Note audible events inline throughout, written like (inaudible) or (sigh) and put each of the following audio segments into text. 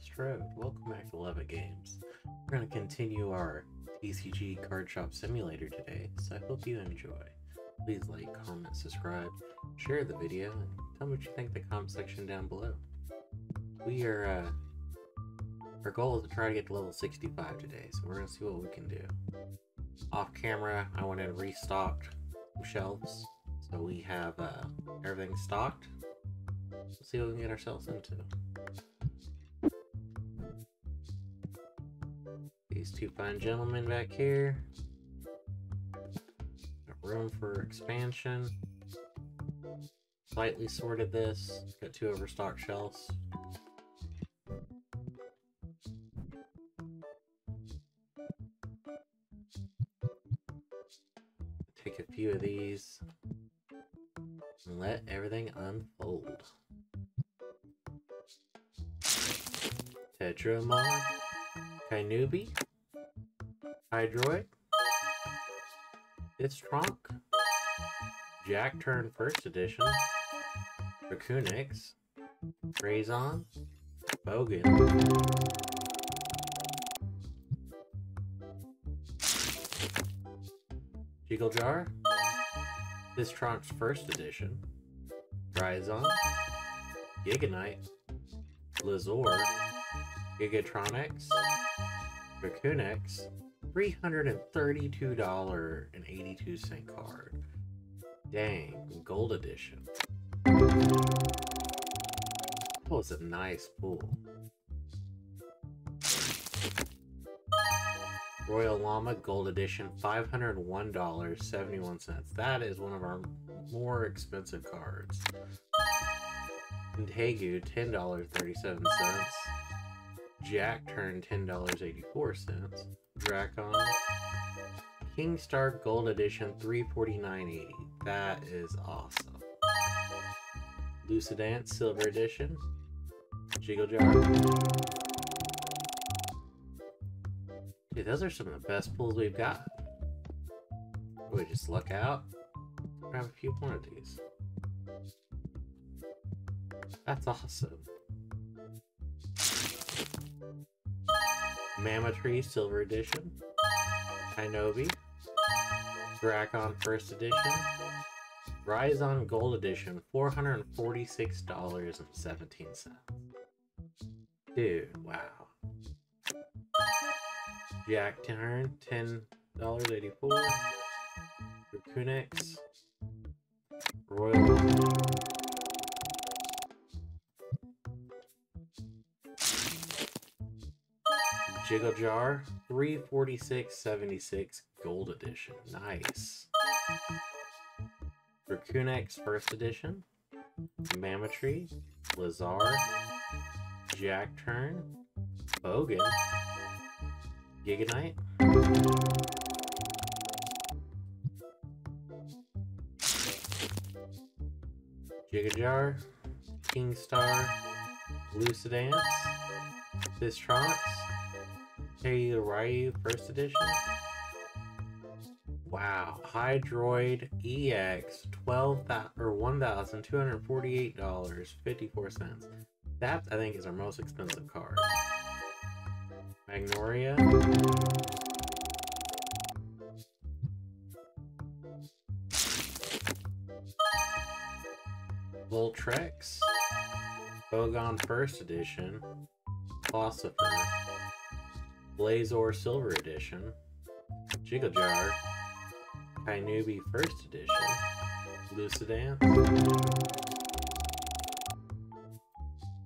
Strode. Welcome back to LovettGamez. We're going to continue our TCG Card Shop Simulator today, so I hope you enjoy. Please like, comment, subscribe, share the video, and tell me what you think in the comment section down below. We are, uh, our goal is to try to get to level 65 today, so we're going to see what we can do. Off camera, I went and restocked shelves, so we have uh, everything stocked. Let's see what we can get ourselves into. These two fine gentlemen back here. Got room for expansion. Slightly sorted this. Got two overstock shelves. Take a few of these and let everything unfold. Tetramon, Kainubi, Hydroid, It's Trunk, Jack Turn First Edition, Raccoonix, Razon, Bogan, Jiggle Jar, This Trunk's First Edition, Rhizon, Giganite, Blizor, Gigatronics, Raccoonix, $332.82 card. Dang, gold edition. That was a nice pool. Royal Llama Gold Edition, $501.71. That is one of our more expensive cards. Tegu, $10.37. Jack Turn, $10.84. Dracon. Kingstar Gold Edition, $349.80. That is awesome. Lucidance Silver Edition. Jiggle Jar. Dude, those are some of the best pulls we've got. We just look out. Grab a few more of these. That's awesome. Mammotree Silver Edition. Kinobi. Dracon First Edition. Rhizon Gold Edition, $446.17. Dude, wow. Jack Turn, $10.84. Raccoonix. Royal. Jiggle Jar, 346.76 Gold Edition. Nice. Raccoonix First Edition. Mammotree. Lazar. Jack Turn. Bogan. Giganite. Gigajar. Kingstar. Lucidance. Bistronics. Hey Ryu First Edition. Wow, Hydroid EX, twelve or one thousand two hundred forty-eight dollars fifty-four cents. That I think is our most expensive card. Magnoria. Voltrex. Bogon First Edition. Philosopher. Blazor Silver Edition. Jiggle Jar. Kainubi First Edition, Lucidance.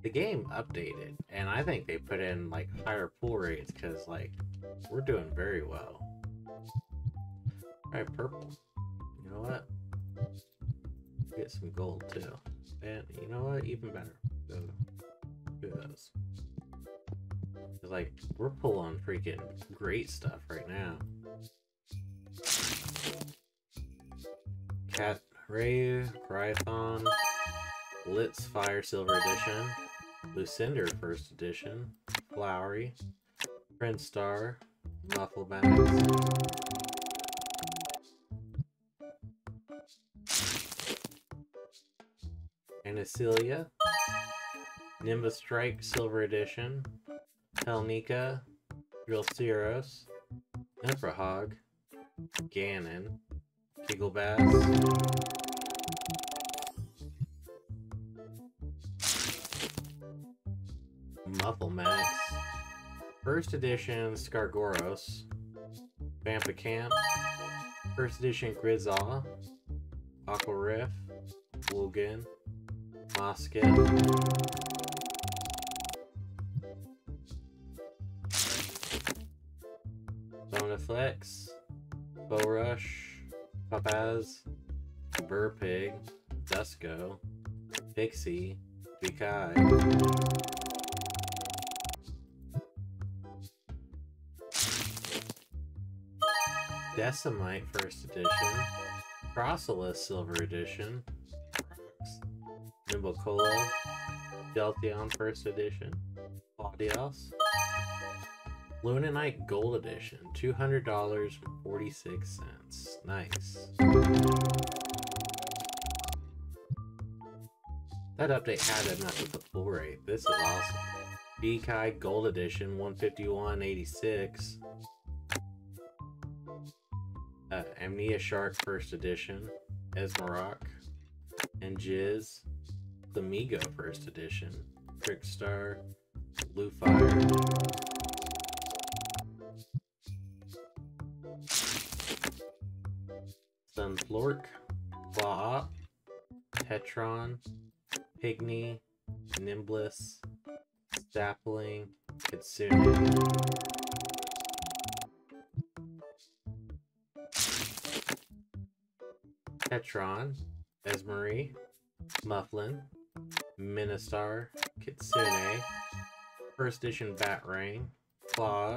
The game updated, and I think they put in like higher pull rates because like we're doing very well. Alright, purple. You know what? Get some gold too. And you know what? Even better. Do those. Like we're pulling freaking great stuff right now. Cat Ray, Gryphon, Blitz Fire Silver Edition, Lucinder First Edition, Flowery, Prince Star, Mufflebags, Anacilia, Nimbus Strike Silver Edition, Helnika, Drillceros, Infrahog, Ganon, Gigglebass, Mufflemax, First Edition Scargoros, Vampicant, First Edition Grizaw, Aqua Riff, Wogan, Mosket, Bonaflex, Rush, Papaz, Burpig, Dusko, Pixie, Vikai. Decimite First Edition, Crossalis Silver Edition, Nimblecolo, Deltion First Edition, Claudios, Lunanite Gold Edition, $200.46. Nice. That update had enough with the full rate. This is awesome. Bekai Gold Edition, 151.86. Uh, Amnesia Shark First Edition, Esmarok, and Jizz, the Migo First Edition, Trickstar, Sunflork, Claw Tetron, Pygmy, Nimbless, Sapling, Kitsune, Petron, Esmery, Mufflin, Ministar, Kitsune, First Edition Batarang, Claw.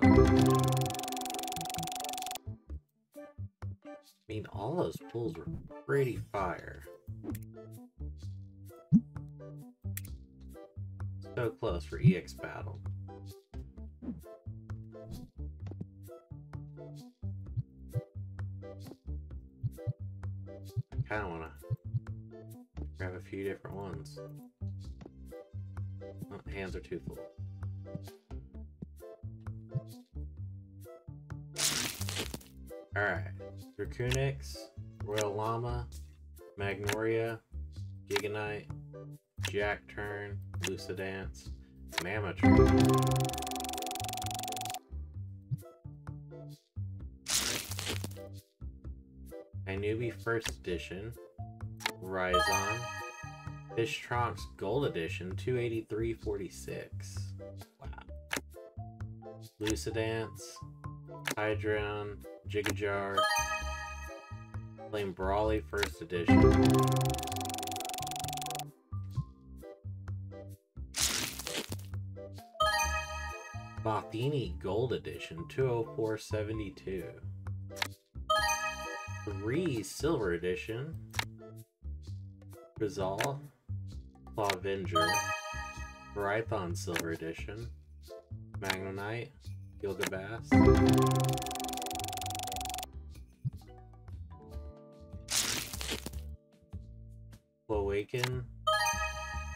I mean, all those pulls were pretty fire. So close for EX Battle. I kind of want to grab a few different ones. Oh, hands are too full. Alright. Dracoonix, Royal Llama, Magnoria, Giganite, Jack Turn, Lucidance, Mamatron. Newbie First Edition, Rhizon, Fish Trunks Gold Edition, 283.46. Wow. Lucidance, Hydron, Jigajar, Flame Brawly First Edition. Bothini Gold Edition, 204.72. Three Silver Edition. Rizal. Clawenger. Rhython Silver Edition. Magnemite. Gilgabass. Awaken.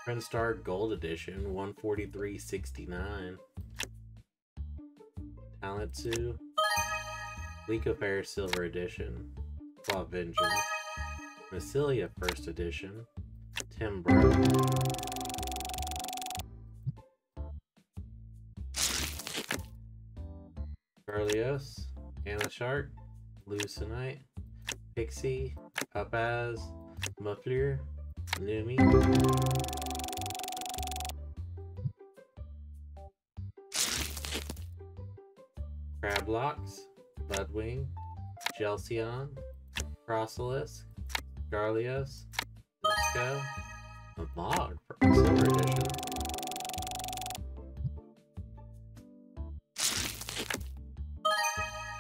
Friendstar Gold Edition, 143.69. Talentsu. Liko Silver Edition, Clawenger, Massilia First Edition, Timbro, Garlios, Shark, Lucenite, Pixie, Papaz, Muffler, Lumi, Crablocks, Budwing, Gelsion, Crossalis, Garlios, Dusko, a Mog for Silver Edition.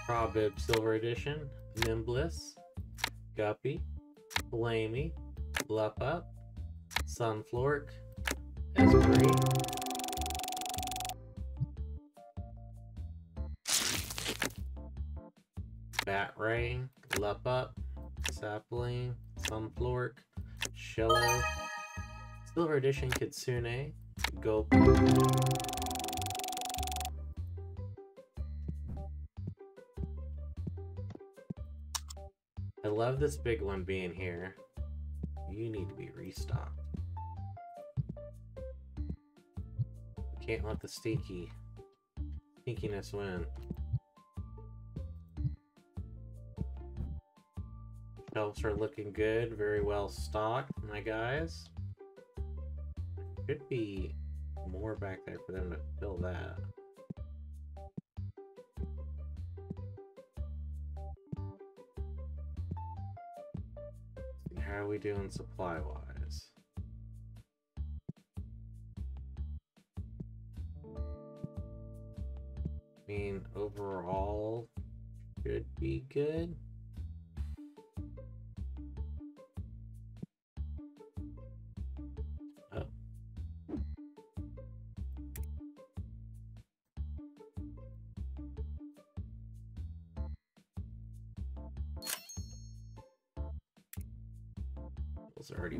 Probib Silver Edition, Nimbliss, Guppy, Blamey, Blup Sunflork, Espree, Batarang, Lupup, Sapling, Sunflork, Shello, Silver Edition Kitsune, Go. I love this big one being here. You need to be restocked. Can't let the stinky stinkiness win. Shelves are looking good, very well stocked, my guys. Could be more back there for them to fill that. How are we doing supply wise? I mean, overall, should be good.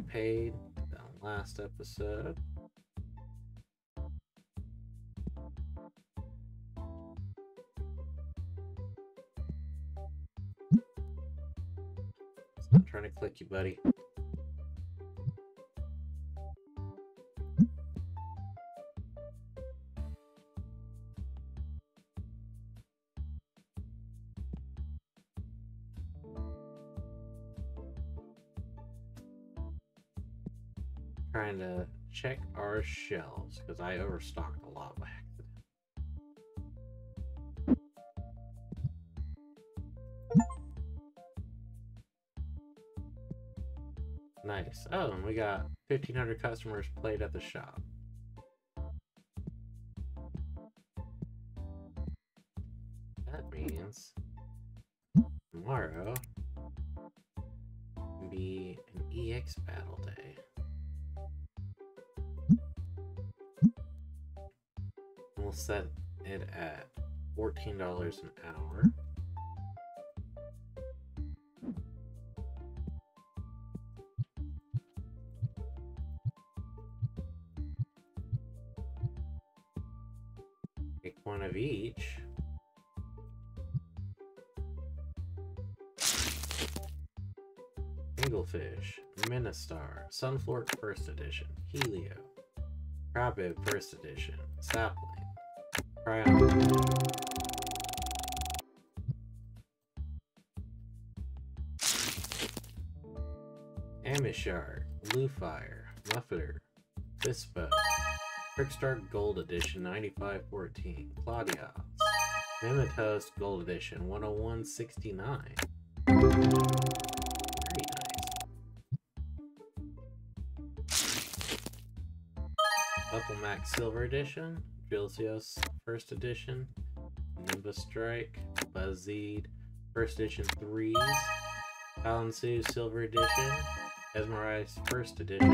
Paid that last episode. Trying to click you, buddy. Our shelves because I overstocked a lot by accident. Nice. Oh, and we got 1,500 customers played at the shop. That means tomorrow be an EX battle day. We'll set it at $14 an hour. Pick one of each. Anglefish, Ministar, Sunflort First Edition, Helio, Crabib First Edition, Sapling, Amishar, Bluefire, Muffler, Bispo, Trickstar Gold Edition 9514, Claudia, Mimitos Gold Edition 10169. Silver Edition, Drilzios First Edition, Nimbus Strike, Buzzeed First Edition 3s, Palansu Silver Edition, Esmerize First Edition,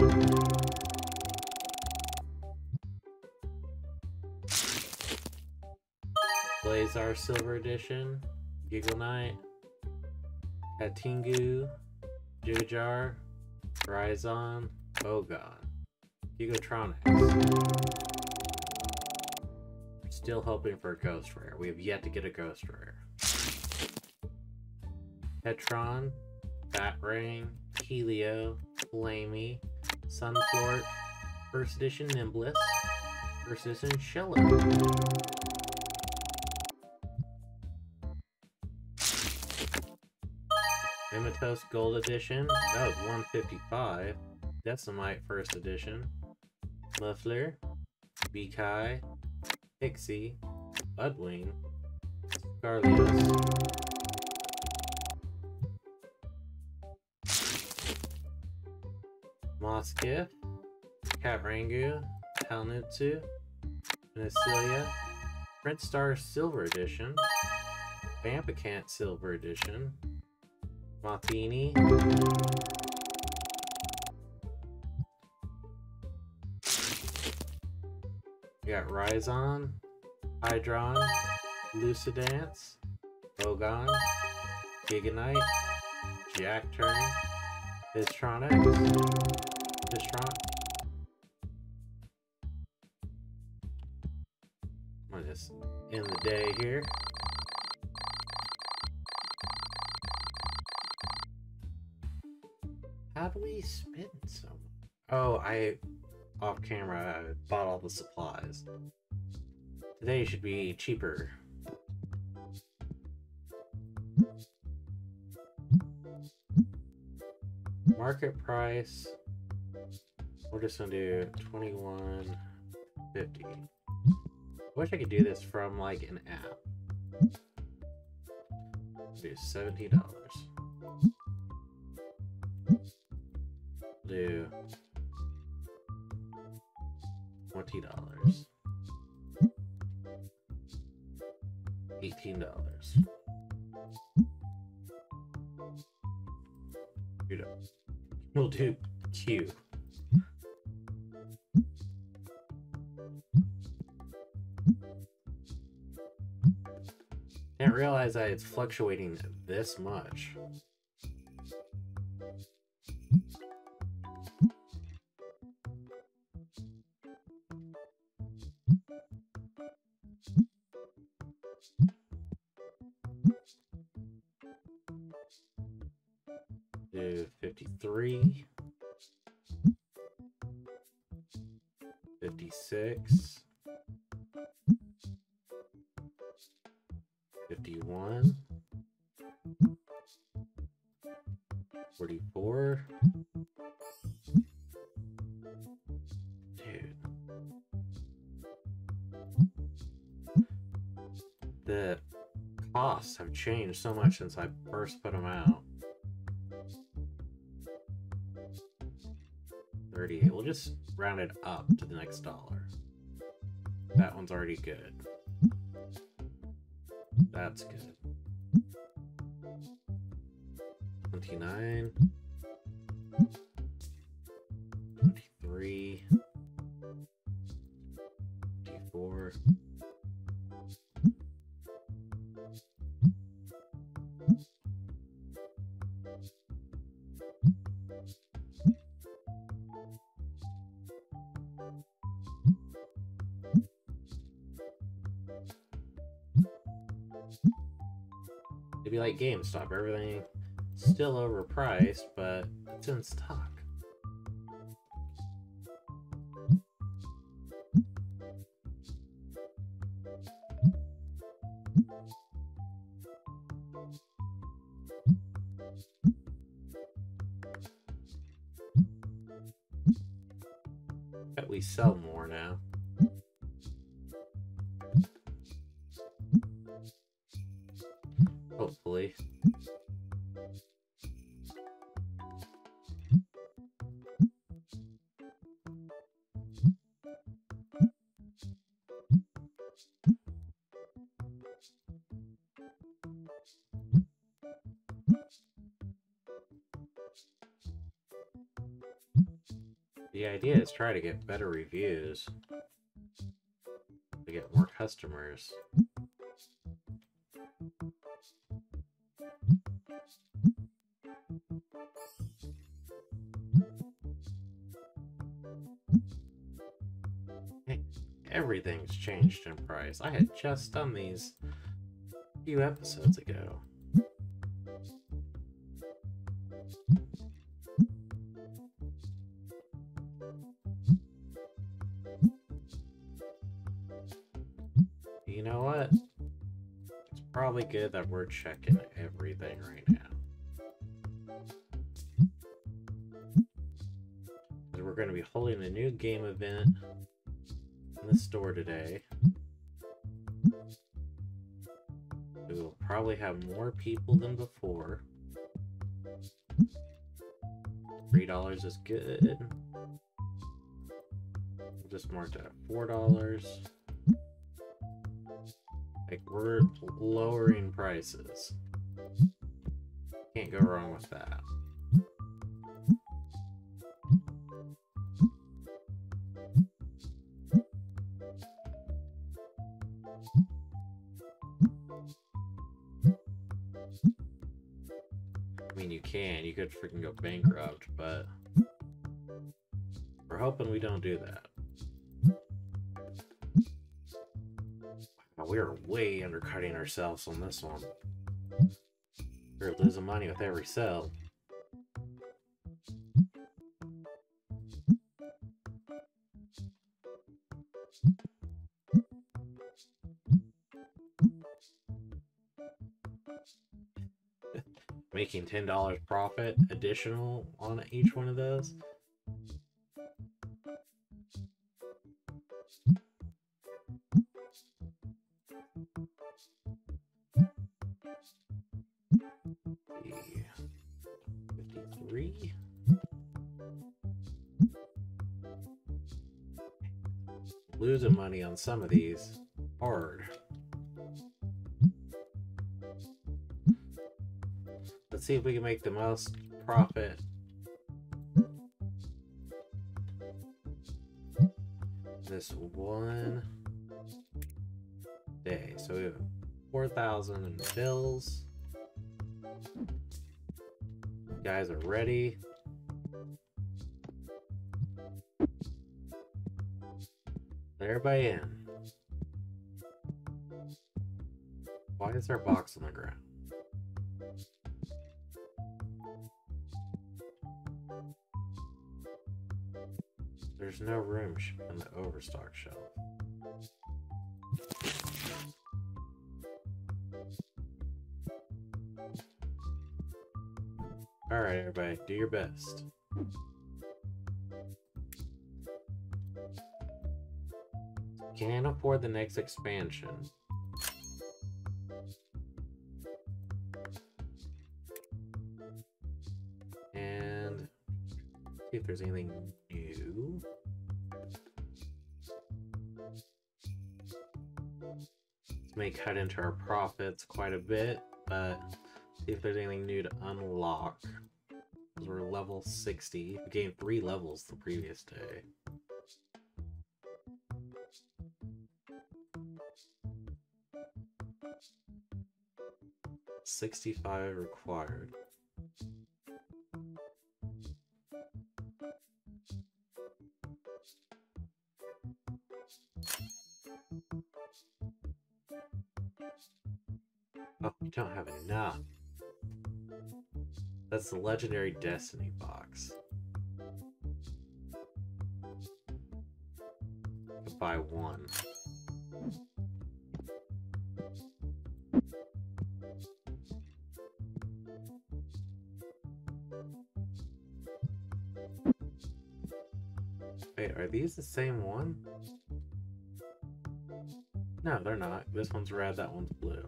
Blazar Silver Edition, Giggle Knight, Katingu, Jigajar, Rhizon, Bogon, Gigotronics. Still hoping for a Ghost Rare. We have yet to get a Ghost Rare. Petron, Batrang, Helio, Flamey, Sunflort, First Edition Nimbliss, First Edition Shello. Mimitos Gold Edition. That was 155. Decimite First Edition. Muffler. Bekai. Pixie. Budwing. Scarlios. Moskiff. Catrangu. Palnitsu. Venesilia. Prince Star Silver Edition. Vampicant Silver Edition. Mothini. We got Rhizon, Hydron, Lucidance, Bogon, Giganite, Jack Turn, Bistronics, Bistron, this in the day here. How do we spend so much? Oh, I, off camera, I bought all the supplies. Today should be cheaper. Market price. We're just gonna do 2150. I Wish I could do this from like an app. Do seventeen dollars. Do twenty dollars. Eighteen dollars. We'll do Q. Didn't realize that it's fluctuating this much. Do 53. 56. 51 44 dude the costs have changed so much since I first put them out we'll round it up to the next dollar that one's already good that's good. 29. GameStop, everything still overpriced, but it's in stock. The idea is try to get better reviews to get more customers. Everything's changed in price. I had just done these a few episodes ago. Good that we're checking everything right now. We're going to be holding a new game event in the store today. We will probably have more people than before. Three dollars is good. Just mark that at four dollars. Like we're lowering prices. Can't go wrong with that. I mean, you can. You could freaking go bankrupt, but we're hoping we don't do that. We're way undercutting ourselves on this one. We're losing money with every sell. (laughs) Making $10 profit additional on each one of those. Fifty-three. Losing money on some of these hard. Let's see if we can make the most profit. This one day. So we have 4,000 bills. Guys are ready. Everybody in. Why is a box on the ground? There's no room in the overstock shelf. Everybody, do your best. Can't afford the next expansion. And see if there's anything new. May cut into our profits quite a bit, but see if there's anything new to unlock. Because we're level 60. We gained three levels the previous day. Sixty-five required. The legendary destiny box. Buy one. Wait, are these the same one? No, they're not. This one's red, that one's blue.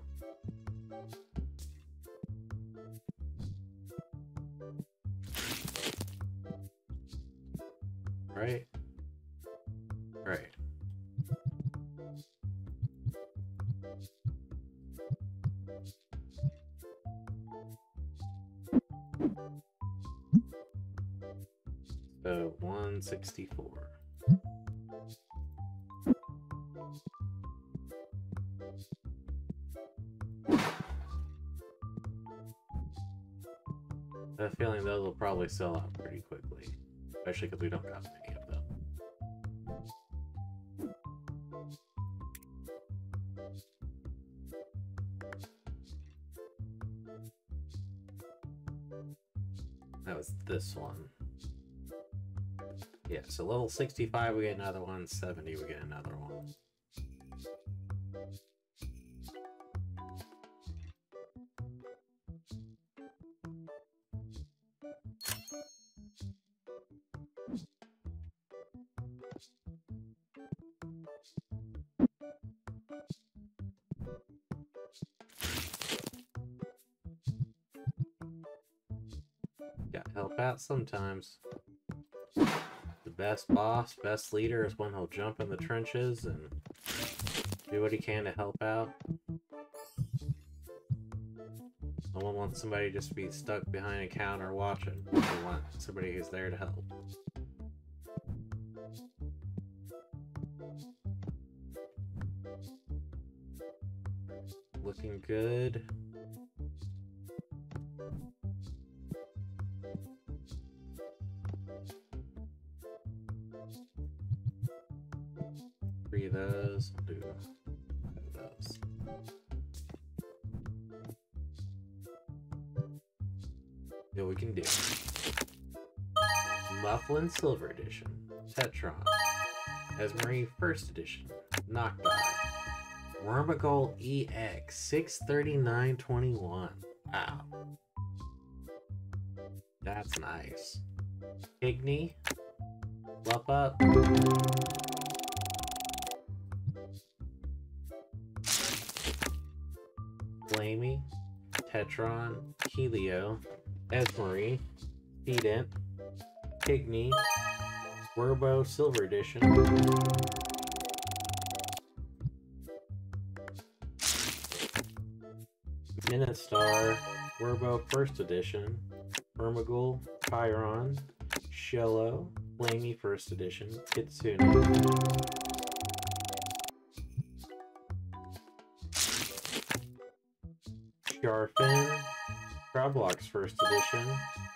164. I have a feeling those will probably sell out pretty quickly, especially because we don't got many so level 65 we get another one, 70 we get another one. Gotta help out sometimes. Best boss, best leader is one who'll jump in the trenches and do what he can to help out. No one wants somebody just to be stuck behind a counter watching. They want somebody who's there to help. Looking good. do those, do those. Yeah, we can do. Mufflin Silver Edition, Tetron, Esmeree First Edition, Knockdown, Wormagold EX, 639.21. Wow. That's nice. Igni, Flop Up. Helio, Esmery, Feedent, Pygmy, Werbo Silver Edition, Ministar, Werbo First Edition, Ermagul, Chiron, Shello, Blamey First Edition, Kitsune, Sharfin, Crablox First Edition,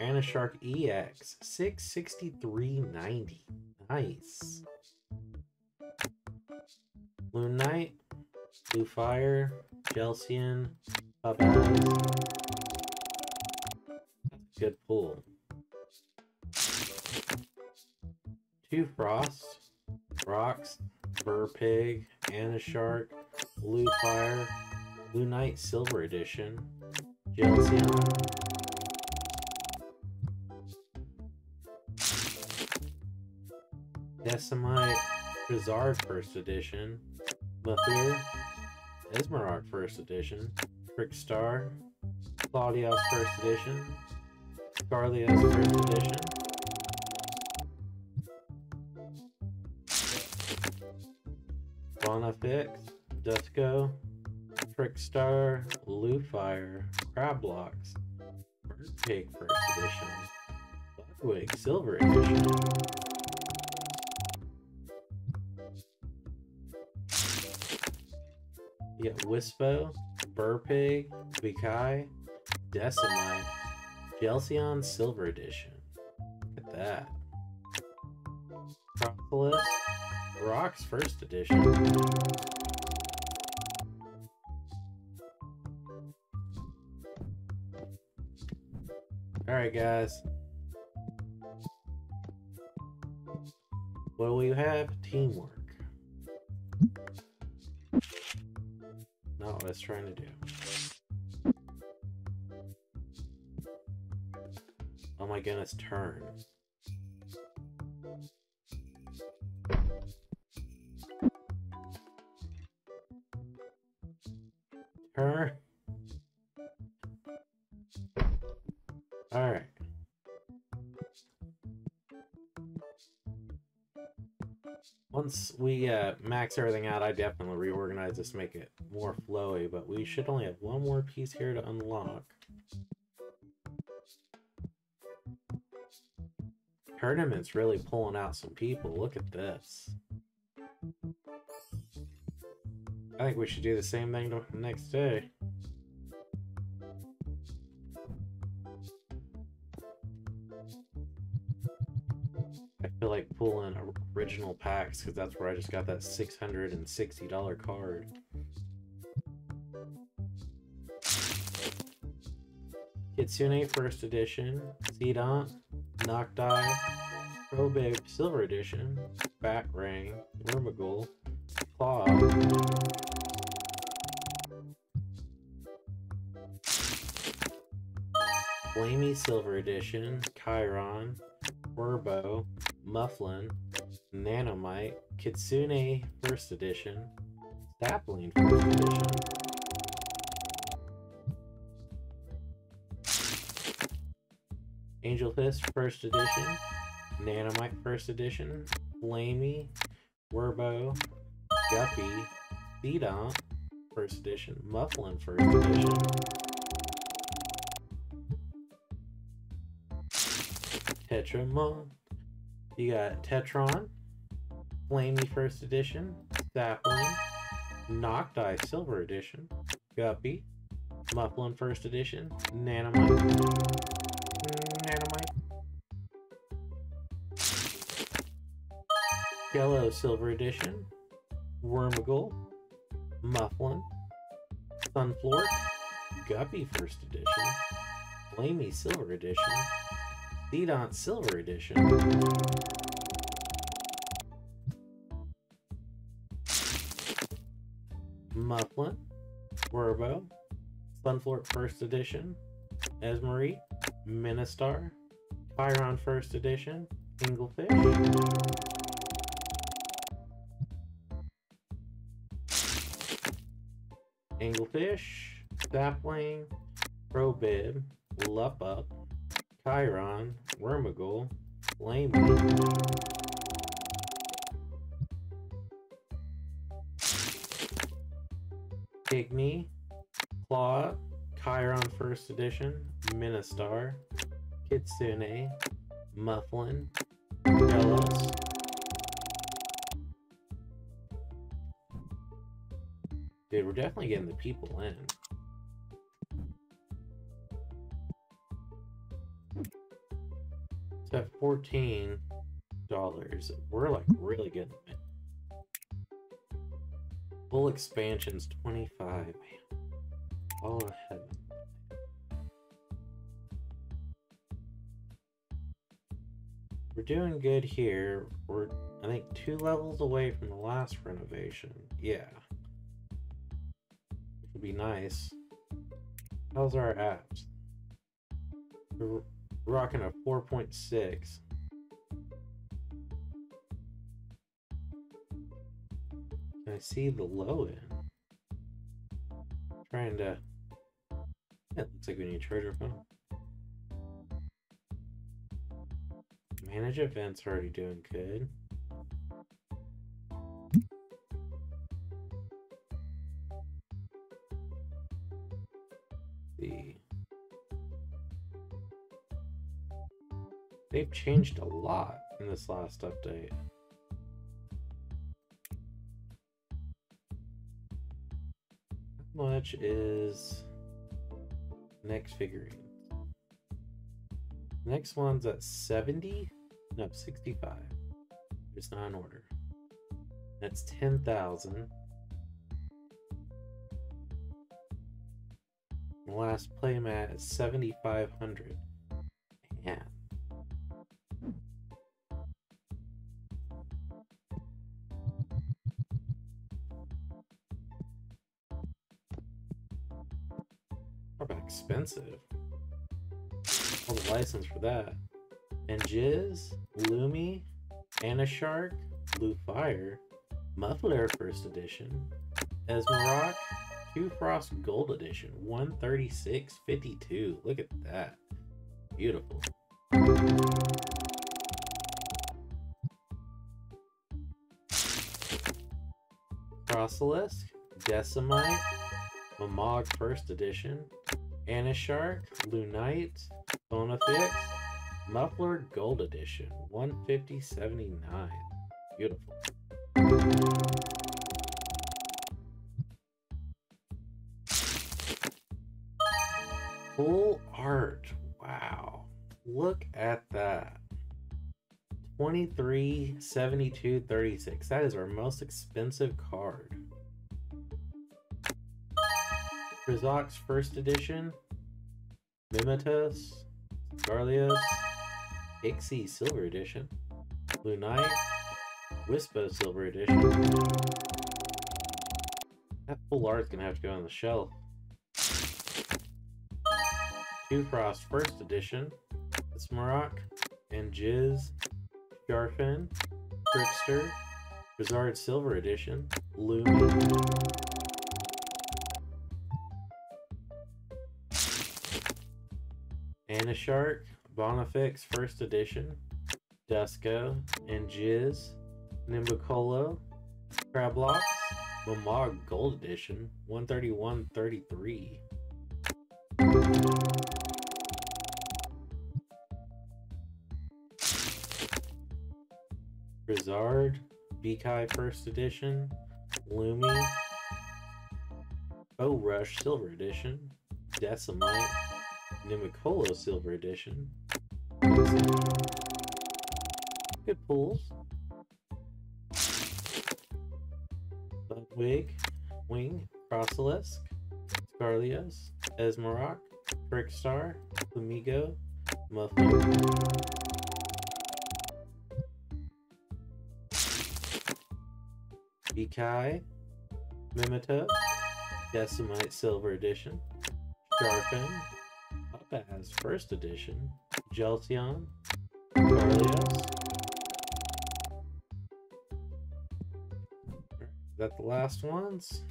Anashark EX, 663.90. Nice. Moon Knight, Blue Fire, Gelsian, Babaz. Good pull. Two Frost, Rocks, Burpig, Anashark, Blue Fire, Blue Knight Silver Edition, Gelsion, Decimite, Bizarre First Edition, Mathir, Esmeralda First Edition, Trickstar, Claudius First Edition, Scarlius First Edition, Bonafix, Dusko, Trickstar, Lufire, Crablox, Birdpig First Edition, Budwig Silver Edition, You got Wispo, Burpig, Vikai, Decimite, Gelsion Silver Edition. Look at that. Propolis, Rocks First Edition. Alright, guys. What do we have? Teamwork. Not what I was trying to do. Oh my goodness, turn. Turn. Once we uh, max everything out, I definitely reorganize this make it more flowy, but we should only have one more piece here to unlock. Tournament's really pulling out some people. Look at this. I think we should do the same thing next day. Original packs because that's where I just got that $660 card. Kitsune First Edition, Zedont, Nocti, Probabe Silver Edition, Batrang, Wormagul, Claw, Blamey Silver Edition, Chiron, Werbo, Mufflin, Nanomite, Kitsune First Edition, Sapling First Edition, Angel Fist First Edition, Nanomite First Edition, Blamey, Werbo, Guppy, Zedont First Edition, Mufflin First Edition, Tetramon. You got Tetron, Flamey First Edition, Sapling, Nocti Silver Edition, Guppy, Mufflin First Edition, Nanomite, Nanomite, Yellow Silver Edition, Wormagul, Mufflin, Sunflort, Guppy First Edition, Flamey Silver Edition, Seedont Silver Edition, Mufflin, Werbo, Sunflort First Edition, Esmerite, Ministar, Chiron First Edition, Inglefish, Anglefish, Sapling, Probib, Lupup, Chiron, Wormagul, Lamy, Pygmy, Claw, Chiron First Edition, Ministar, Kitsune, Mufflin, Delos, Dude, we're definitely getting the people in. It's at fourteen dollars. We're like really it. Full expansion's twenty-five. Man. Oh heaven. We're doing good here. We're I think two levels away from the last renovation. Yeah It'd be nice. How's our apps? We're rocking a 4.6. I see the low end? trying to. Yeah, it looks like we need a charger phone. Manage events already doing good. They've changed a lot in this last update. Much is next figurine? Next one's at 70? No, 65. It's not in order. That's 10,000. The last playmat is 7,500. For that. And Jizz, Lumi, Anna Shark, Blue Fire, Muffler First Edition, Esmarock, Two Frost Gold Edition, 136.52. Look at that. Beautiful. Crosalisk, Decimite, Mamog First Edition, Anishark, Lunite, Bonafix, Muffler Gold Edition, 150.79. Beautiful. Full art. Wow. Look at that. 23 72 36 that is our most expensive card Krizox First Edition, Mimitos, Garlios, Ixie Silver Edition, Blue Knight, Wispo Silver Edition. That full art's gonna have to go on the shelf. Two Frost First Edition, Smarok, and Jizz, Garfin, Trickster, Bizarre Silver Edition, Lumi, Anishark, Bonifix First Edition, Dusko, and Jizz, Nimbicolo, Crablox, Mamog Gold Edition, 131.33. Grizzard, Bikai First Edition, Lumi, Oh Rush Silver Edition, Decimite, Nimicolo Silver Edition. Good pulls. Budwig, Wing, Crosalisk, Scarlios, Esmarock, Brickstar, Flamigo, Muffin, Ikai, Mimito, Decimite Silver Edition, Sharpen, Upaz First Edition, Jolteon, Garlios. Is that the last ones?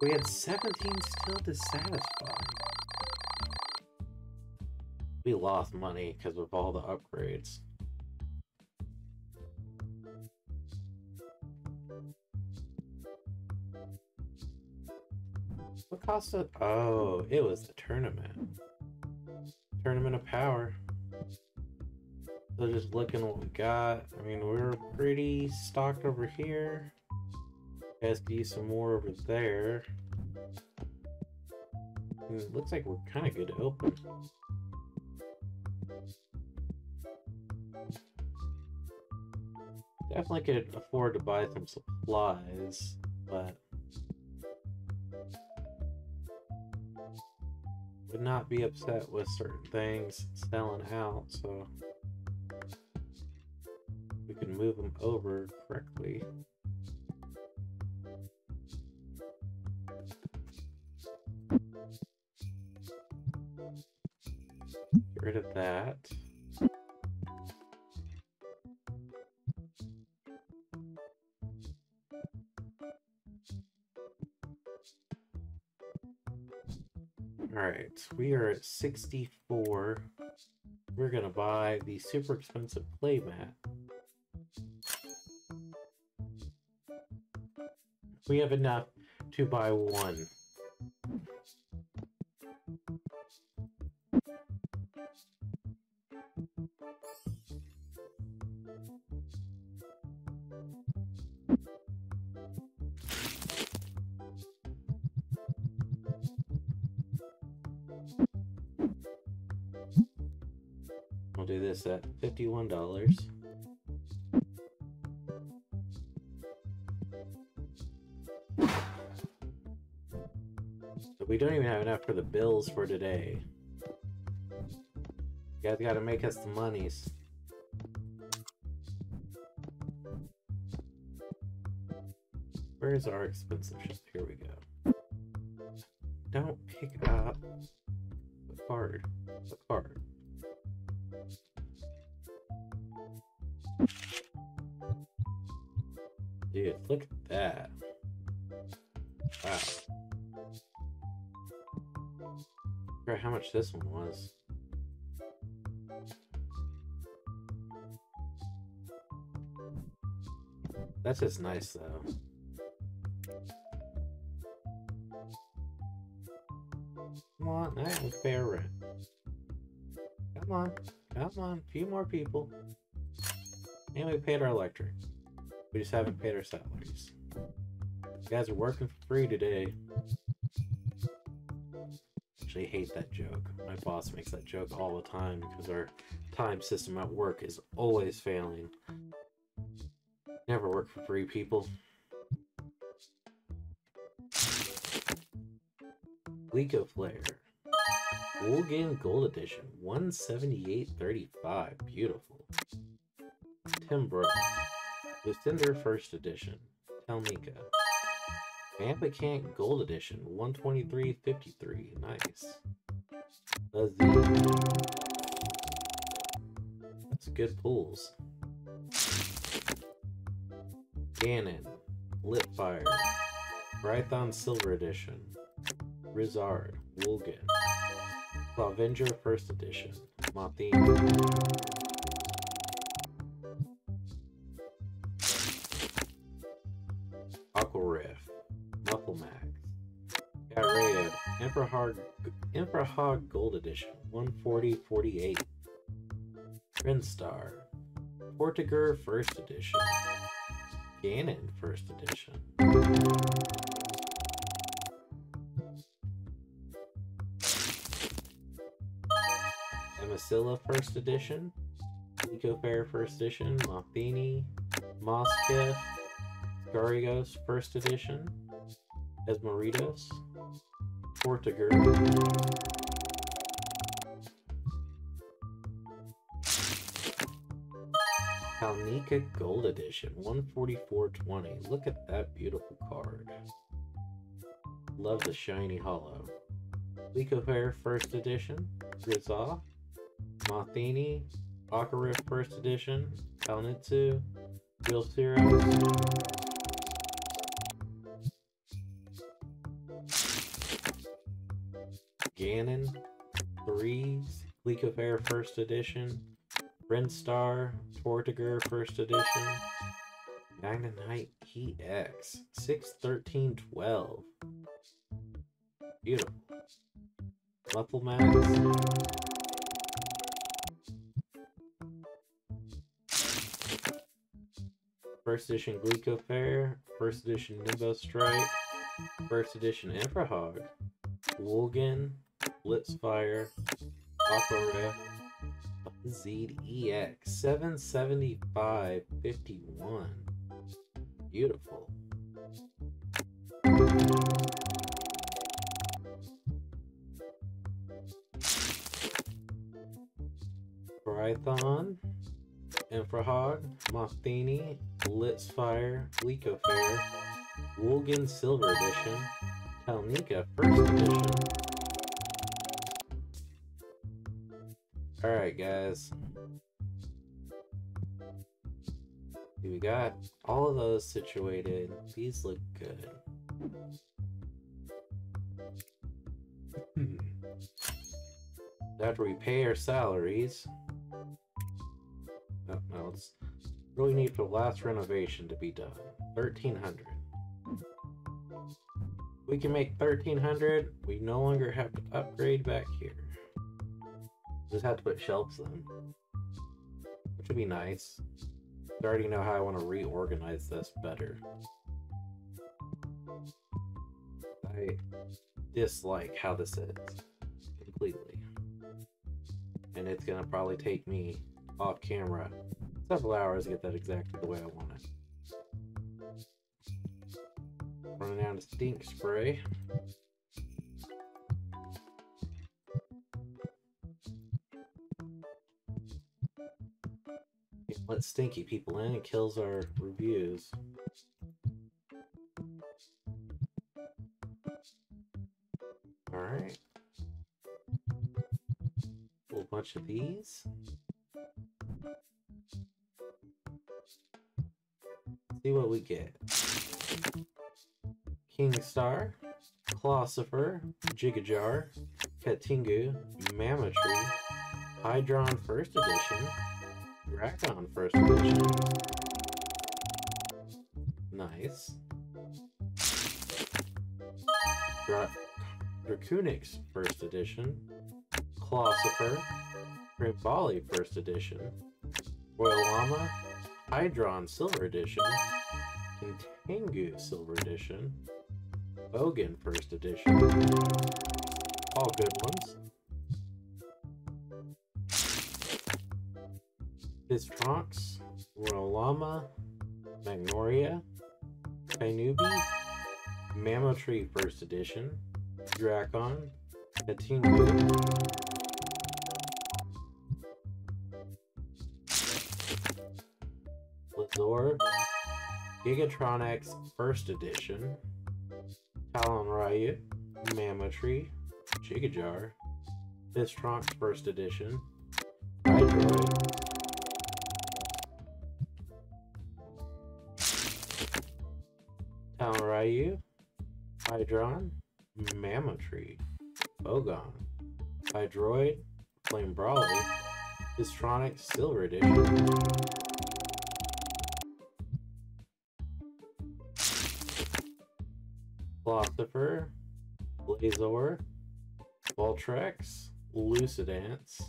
We had 17 still to satisfy. We lost money because of all the upgrades. What cost it? Oh, it was the tournament. Tournament of Power. So just looking what we got. I mean, we're pretty stocked over here. Has to some more over there. And it looks like we're kind of good to open. Definitely could afford to buy some supplies, but would not be upset with certain things selling out, so we can move them over correctly. Get rid of that. Alright, we are at 64. We're gonna buy the super expensive playmat. We have enough to buy one. $51. So we don't even have enough for the bills for today. You guys gotta make us the monies. Where's our expensive shop? Here we go. Don't pick up. The card. Much this one was. That's just nice though. Come on, have fair rent. Come on, come on, a few more people. And we paid our electric. We just haven't paid our salaries. You guys are working for free today. Actually hate that joke. My boss makes that joke all the time because our time system at work is always failing. Never work for free, people. Glico Flare. Game Gold Edition. 178.35. Beautiful. Timbro. Lucinder First Edition. Telnika. Vampicant Gold Edition. 123.53. Nice. That's good pulls. Ganon. Litfire. Rhython Silver Edition. Rizard. Woolgan. Avenger First Edition. Mothine. Emperor Emperor Gold Edition. 140.48. Rinstar. Portiger First Edition. Ganon First Edition. Emicilla First Edition. Eco First Edition. Mothini. Moskiff. Scarios First Edition. Esmeritos. Tortiger. Kalnika Gold Edition, 144.20. Look at that beautiful card. Love the shiny hollow. Fair First Edition, Grizzle, Mothini, Akarif First Edition, Kalnitsu, Real Zeros, Ganon, Threes, Fair First Edition, Brinstar, Tortiger First Edition, Magnemite EX, 61312. Beautiful. Muffle Max. First edition Glycofair, first edition Nimbo Strike, first edition Infrahog, Woolgan, Blitzfire, Zed EX, 775.51. Beautiful. Python, Infrahog, Mothini, Blitzfire, Glycofair, Woolgan Silver Edition, Talnika First Edition. Alright guys. We got all of those situated. These look good. Hmm. We pay our salaries, no, no, it's really need for the last renovation to be done. 1300 we can make 1300 we no longer have to upgrade back here just have to put shelves in which would be nice I already know how I want to reorganize this better I dislike how this is completely and it's gonna probably take me off camera several hours to get that exactly the way I want it. Running out of stink spray. Let stinky people in, it kills our reviews. Alright. A bunch of these. see what we get. Kingstar, Clossifer, Jigajar, Katingu, Mammotree, Hydron First Edition, Drakon First Edition. Nice. Dra Dracoonix First Edition, Clossifer, Rivali First Edition, Royal Llama, Hydron Silver Edition, Tengu Silver Edition, Bogan First Edition, all good ones. Biztrox, Royal Llama, Magnoria, Kainubi, Mammotree First Edition, Drakon, Katingu, Zor, Gigatronics First Edition, Talon Ryu, Mammotree, Jigajar, Biztrox First Edition, Ryu, Hydron, Mammotree, Bogon, Hydroid, Flame Brawly, Biztronic Silver Edition, Philosopher, Blazor, Voltrex, Lucidance,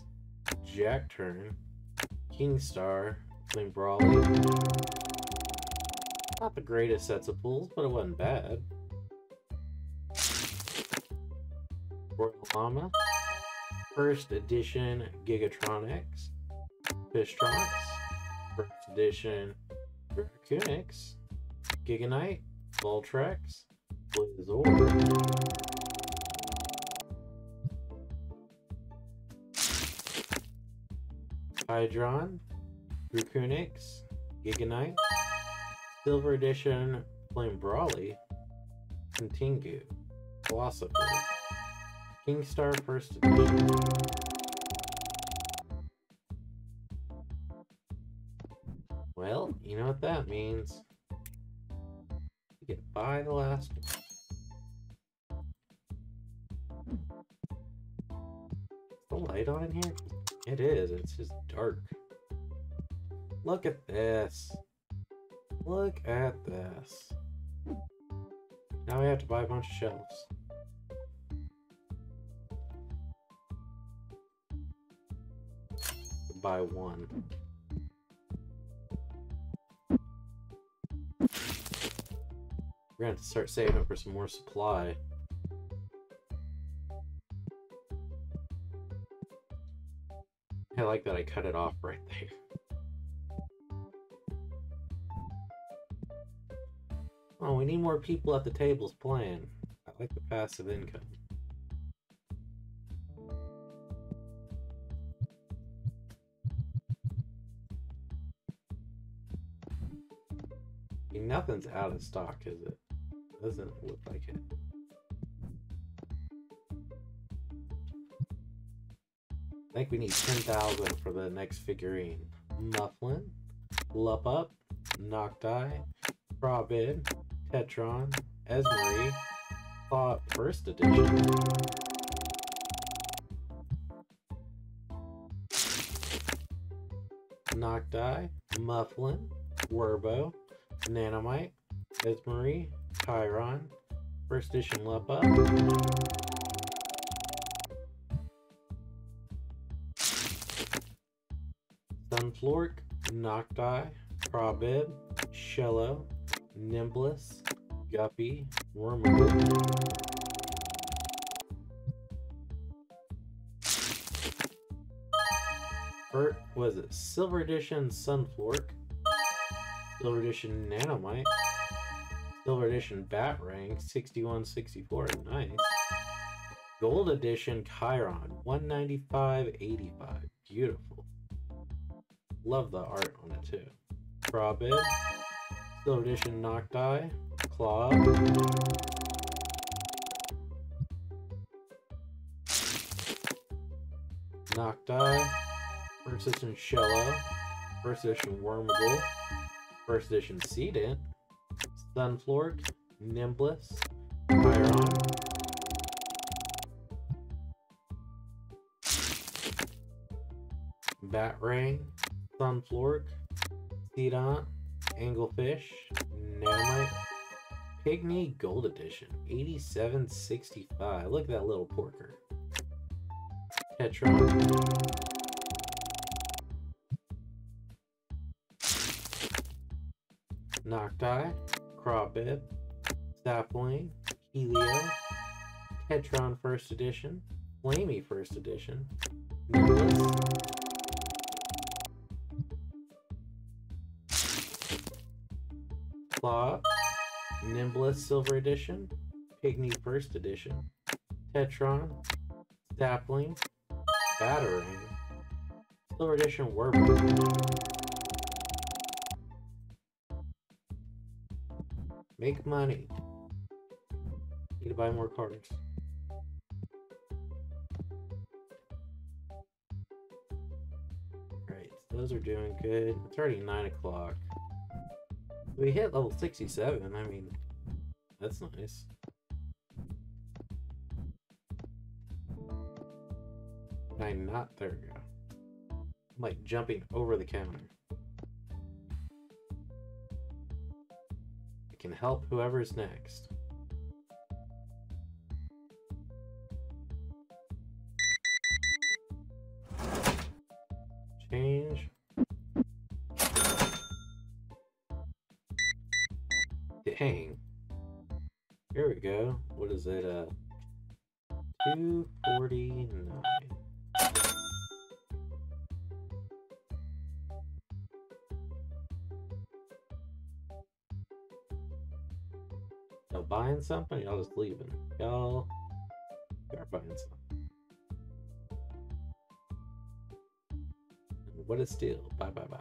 Jack Turn, Kingstar, Flame Brawly. Not the greatest sets of pools, but it wasn't bad. Royal Llama. First edition Gigatronics. Fishtronics. First edition Dracunix. Giganite. Voltrex. Blizzard. Hydron. Dracoonix. Giganite. Silver Edition Flame Brawly, Contingu, Philosopher, Kingstar First Edition. Well, you know what that means. You get by the last one. The light on in here? It is, it's just dark. Look at this. Look at this. Now we have to buy a bunch of shelves. Buy one. We're gonna have to start saving up for some more supply. I like that I cut it off right there. Oh, we need more people at the tables playing. I like the passive income. I mean, nothing's out of stock, is it? Doesn't look like it. I think we need 10,000 for the next figurine. Mufflin, Lup-Up, Nocti, Probid, Tetron, Esmery, Thought First Edition. Nocti, Mufflin, Werbo, Nanomite, Esmery, Chiron, First Edition Lup-Up, Sunflork, Nocti, Probib, Shello, Nimbless, Guppy, Wormwood. Or was it Silver Edition Sunflork, Silver Edition Nanomite, Silver Edition Batarang 6164, nice. Gold Edition Chiron 195.85, beautiful. Love the art on it too. Probid, Silver Edition Nocti, Claw, Nocti, First Edition Shello, First Edition Wormable, First Edition Seedant, Sunflork, Nimbless, Chiron, Batarang, Sunflork, Seedant, Anglefish, Nanomite, Pygmy Gold Edition, 8765. Look at that little porker. Tetron. Nocti, Crawbib, Sapling, Helio, Tetron First Edition, Flamey First Edition, Nimbus, Claw, Nimbless Silver Edition, Pygmy First Edition, Tetron, Sapling, Battering, Silver Edition Werewolf. Make money. Need to buy more cards. Right, so those are doing good. It's already 9 o'clock. We hit level 67. I mean, that's nice. I'm not there. We go. I'm like jumping over the counter. It can help whoever's next. Leaving? Y'all are buying something. what is steel? Bye bye bye.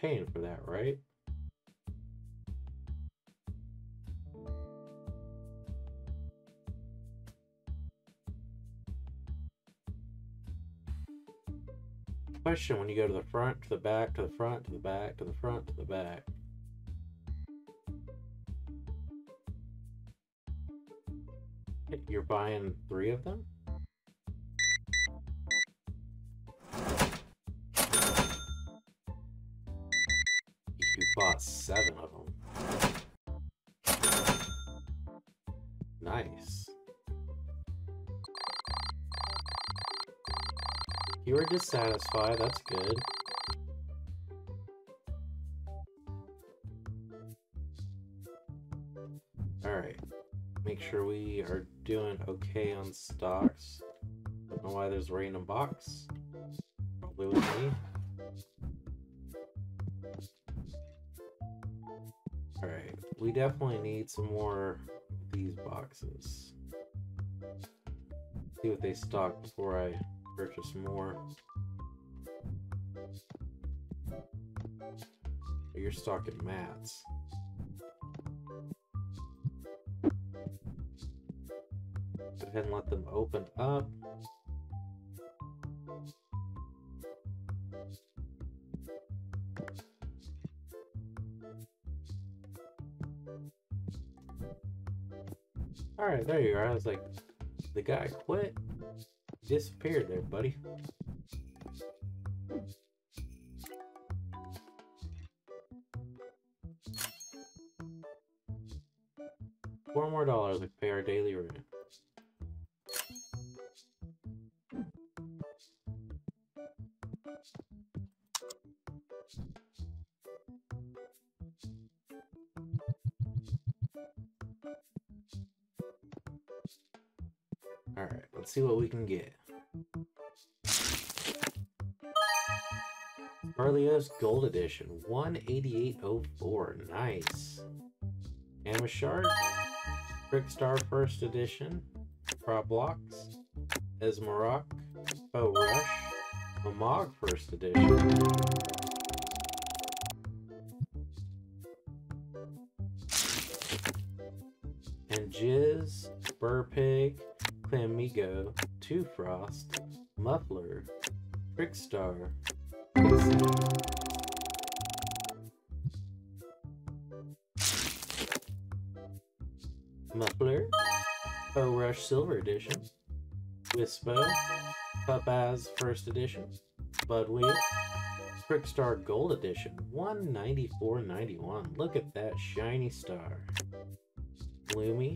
Paying for that, right? Question when you go to the front, to the back, to the front, to the back, to the front, to the back. You're buying three of them? Dissatisfied, that's good. Alright. Make sure we are doing okay on stocks. Don't know why there's random box. Probably with me. Alright, we definitely need some more of these boxes. See what they stock before I purchase more. You're stocking mats. Go ahead and let them open up. Alright, there you are. I was like, the guy quit. Disappeared there, buddy. Four more dollars to pay our daily rent. Alright, let's see what we can get. Barlios Gold Edition, 18804. Nice. Amishard, Trickstar First Edition, Problox, Esmarok, Bow Rush, Mamog First Edition. And Jizz, Burpig, Clamigo, Two Frost, Muffler, Trickstar, Silver Edition, Wispo, Pupaz First Edition, Budwig, Trickstar Gold Edition, 194.91. Look at that shiny star. Gloomy.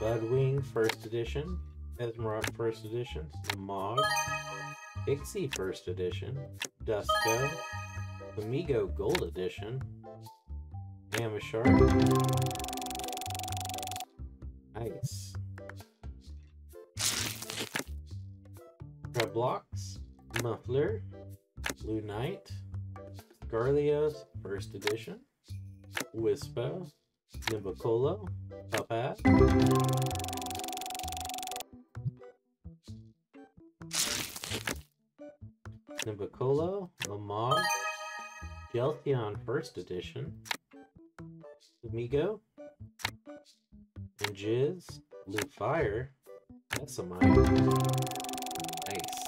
Budwing First Edition, Esmeralda First Edition, Mog, Pixie First Edition, Dusko, Amigo Gold Edition, Amishar, Nice. Treblox, Muffler, Blue Knight, Garlios First Edition, Wispo, Nimbicolo, Pupat, Nimbicolo, Lamar, Geltheon First Edition, Amigo, and Jizz, Blue Fire, Essamite. Nice.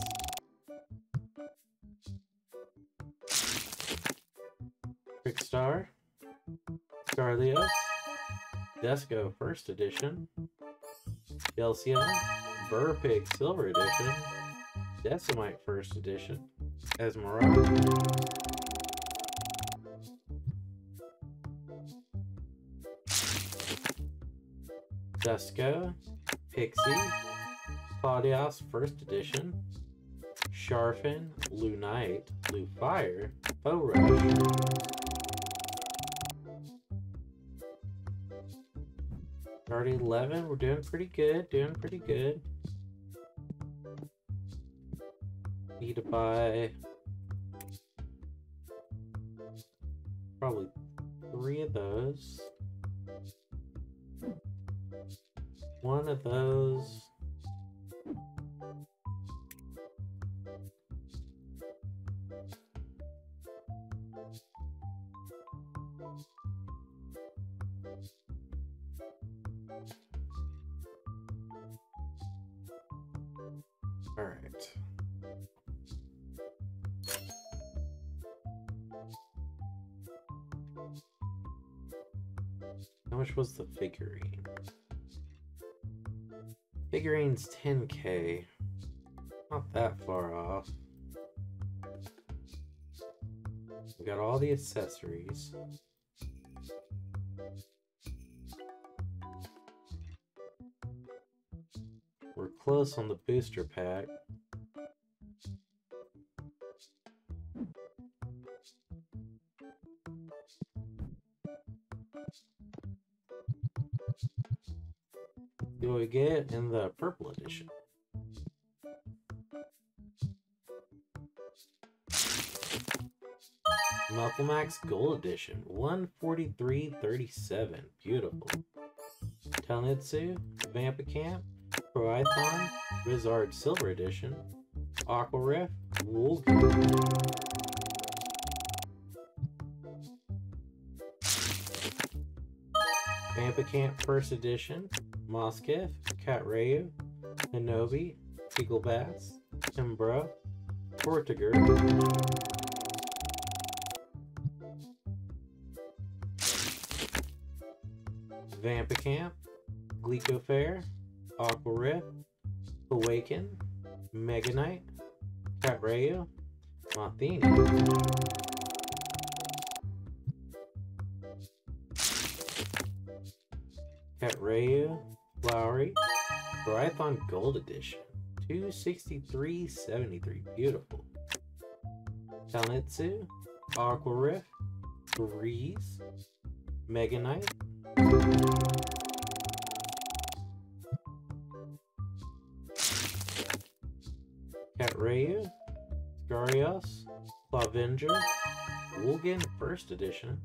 Trickstar, Scarlios, Desco First Edition, Delcia, Burpig Silver Edition, Decimite First Edition, Esmeralda, Dusko, Pixie, Claudios First Edition, Sharpen, Lunite, Lufire, Bow Rush. Already 11, we're doing pretty good, doing pretty good. Need to buy probably three of those. One of those. All right. How much was the figurine? Figurine's 10k. Not that far off. We got all the accessories. We're close on the booster pack. What we get in the purple edition. Max Gold Edition, 143.37. Beautiful. Talenitsu, Vampicant, Proithon, Rizard Silver Edition, Aqua Riff, Woolgoo. Vampicant First Edition, Moskiff, Catrayu, Hinobi, Eagle Bass, Timbro, Portiger, Vampicant, Glycofair, Aqua Awaken, Mega Knight, Catrayu, Mothini. Catrayu, Flowery, Brithon Gold Edition, 263.73. Beautiful. Talenitsu, Aqua Rift, Breeze, Mega Knight, Catrayu, Scarios, Clavenger, Woolgan First Edition,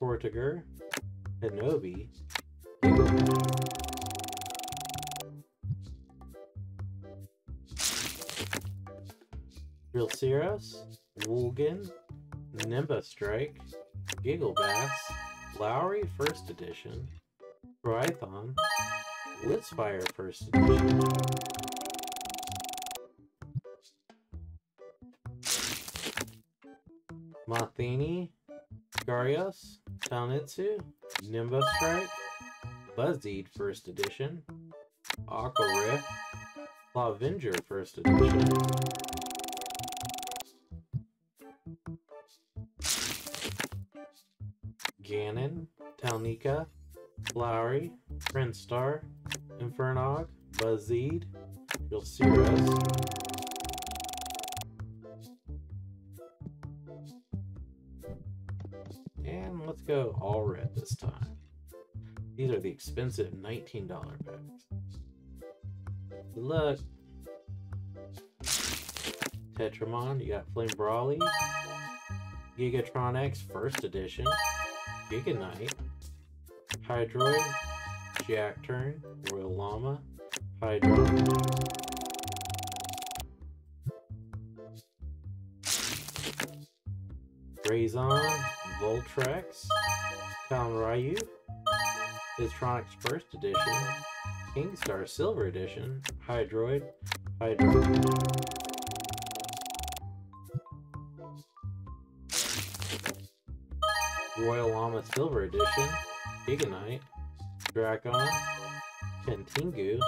Portiger, Hinobi, Drillceros, Woolgan, Nimba Strike, Giggle Bass, Lowry First Edition, Brython, Blitzfire First Edition, Mothini, Garios, Taunitsu, Nimba Strike, Buzzeed First Edition, Aqua Rift, Clavenger First Edition, Ganon, Talnika, Flowery, Friendstar, Infernog, Buzzeed, Drillceros, and let's go all red this time. These are the expensive $19 packs. Luck. Tetramon, you got Flame Brawly, Gigatron X First Edition, Giga Knight, Hydroid, Jack Turn, Royal Llama, Hydro, Grazon, Voltrex, Town Ryu, Biztronics First Edition, Kingstar Silver Edition, Hydroid, Hydroid. Royal Llama Silver Edition, Giga Knight, Dracon, Kentingu,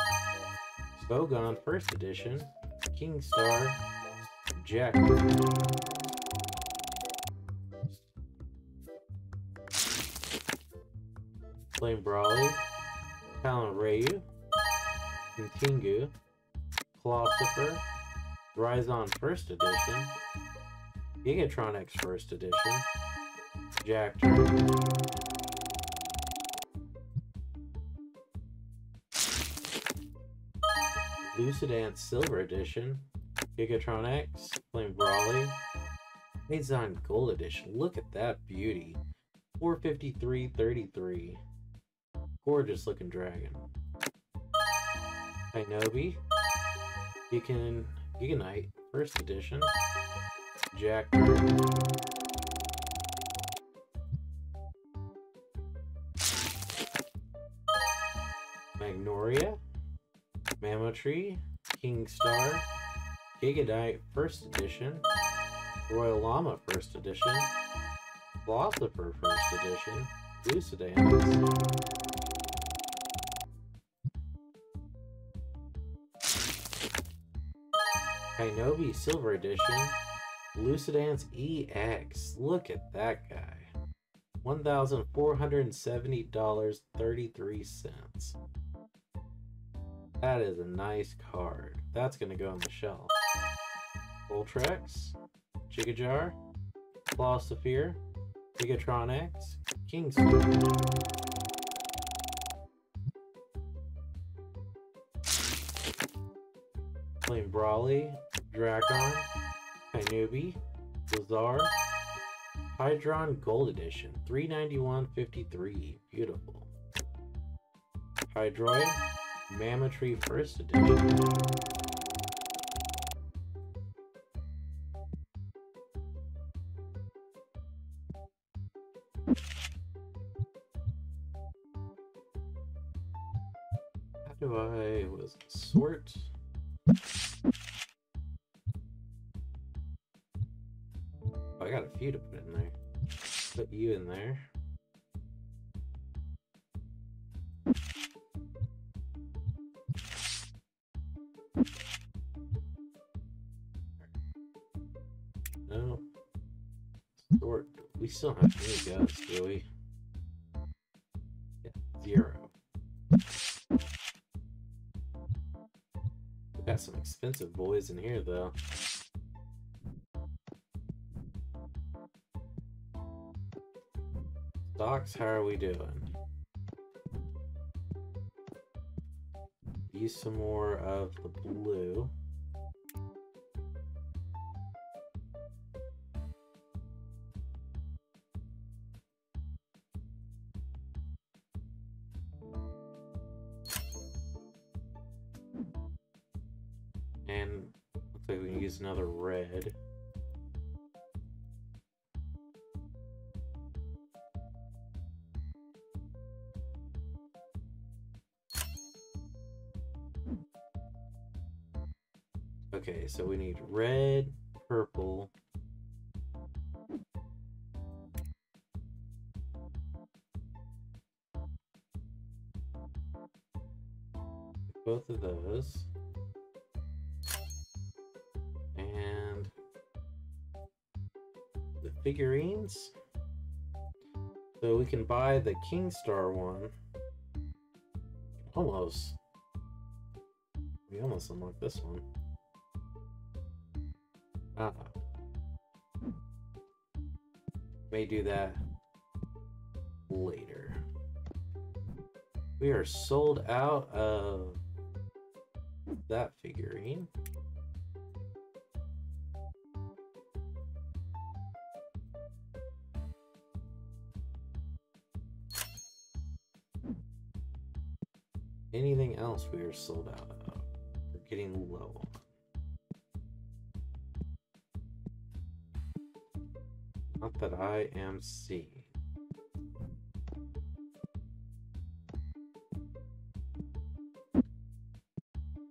Bogon First Edition, Kingstar, Jack. Flame Brawly, Talon Rayu, Kentingu, Philosopher, Rhizon First Edition, Gigatron X First Edition, Jack. Lucidance Silver Edition, Gigatron X, Flame Brawly, Amazon Gold Edition. Look at that beauty. 453.33. Gorgeous looking dragon. Shinobi, Gigan, Giganite, First Edition, Jack. Magnoria, Mammotree, King Star, Giganite First Edition, Royal Llama First Edition, Philosopher First Edition, Lucidance, Kinobi Silver Edition, Lucidance EX. Look at that guy. $1,470.33. That is a nice card. That's to go on the shelf. Ultrex, Jigajar, Clawsphere, Gigatron X, Kingstar. Flame Brawly, Dracon, Kinobi, Lazar, Hydron Gold Edition, 391.53. Beautiful. Hydroid, Mammotree First Edition. Still have any do we? Yeah, zero. We got some expensive boys in here, though. Stocks, how are we doing? Use some more of the blue. And looks like we can use another red. Okay, so we need red, can buy the Kingstar one. Almost. We almost unlocked this one. Ah. May do that later. We are sold out of sold out of? We're getting low. Not that I am seeing.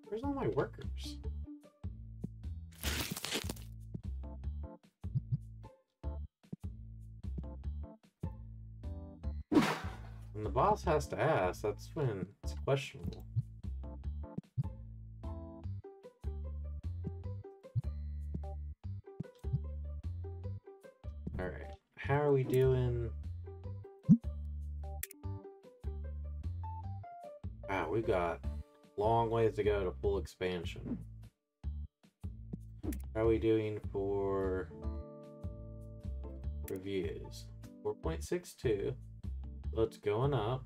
Where's all my workers? When the boss has to ask, that's when it's questionable. Wow, we got long ways to go to full expansion. How are we doing for reviews? 4.62. So it's going up.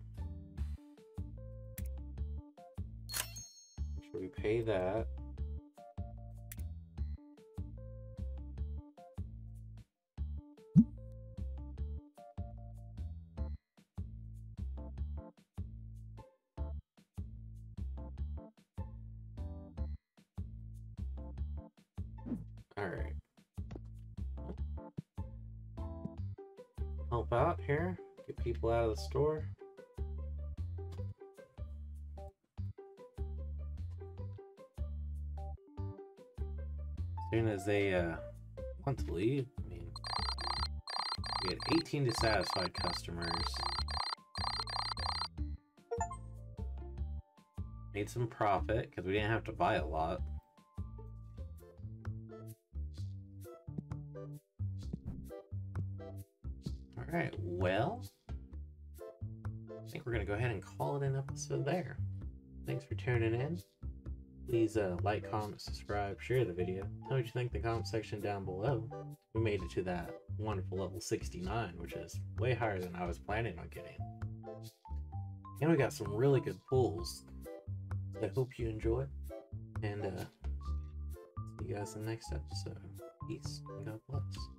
Should we pay that. Store. As soon as they uh, want to leave, I mean, we had 18 dissatisfied customers. Made some profit because we didn't have to buy a lot. Alright, well, I think we're going to go ahead and call it an episode there. Thanks for tuning in. Please uh, like, comment, subscribe, share the video. Tell me what you think in the comment section down below. We made it to that wonderful level 69, which is way higher than I was planning on getting. And we got some really good pulls. I hope you enjoy. And uh, see you guys in the next episode. Peace and God bless.